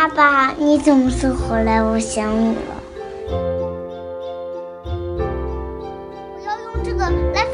爸爸，你怎么时回来？我想你了。我要用这个来